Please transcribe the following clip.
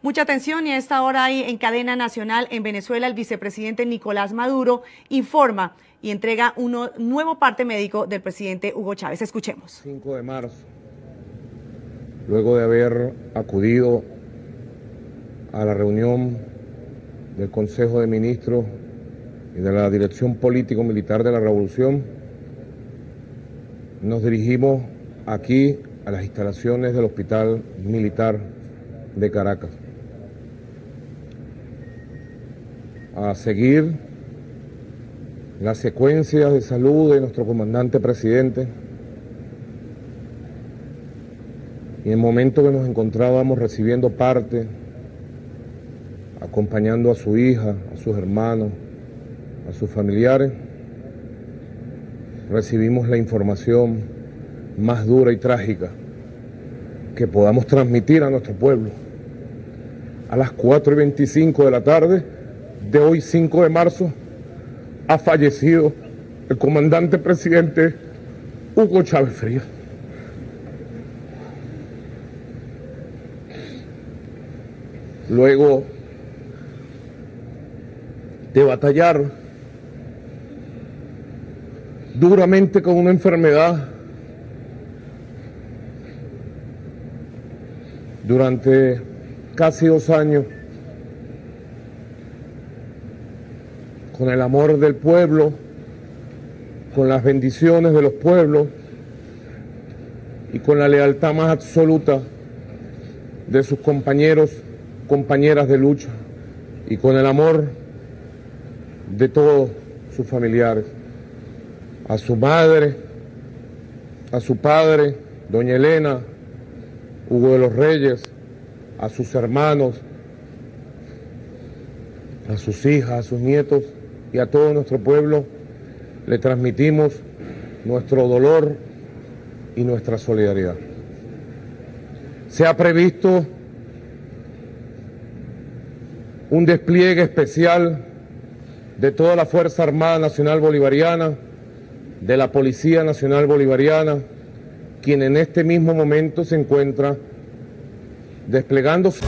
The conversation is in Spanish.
Mucha atención y a esta hora hay en cadena nacional en Venezuela el vicepresidente Nicolás Maduro informa y entrega un nuevo parte médico del presidente Hugo Chávez. Escuchemos. 5 de marzo, luego de haber acudido a la reunión del Consejo de Ministros y de la Dirección Político-Militar de la Revolución, nos dirigimos aquí a las instalaciones del Hospital Militar de Caracas. A seguir la secuencia de salud de nuestro comandante presidente. Y en el momento que nos encontrábamos recibiendo parte, acompañando a su hija, a sus hermanos, a sus familiares, recibimos la información más dura y trágica que podamos transmitir a nuestro pueblo. A las 4 y 25 de la tarde de hoy 5 de marzo ha fallecido el comandante presidente Hugo Chávez Frías. Luego de batallar duramente con una enfermedad durante casi dos años, con el amor del pueblo, con las bendiciones de los pueblos y con la lealtad más absoluta de sus compañeros, compañeras de lucha y con el amor de todos sus familiares. A su madre, a su padre, doña Elena, Hugo de los Reyes, a sus hermanos, a sus hijas, a sus nietos y a todo nuestro pueblo, le transmitimos nuestro dolor y nuestra solidaridad. Se ha previsto un despliegue especial de toda la Fuerza Armada Nacional Bolivariana, de la Policía Nacional Bolivariana, quien en este mismo momento se encuentra desplegándose.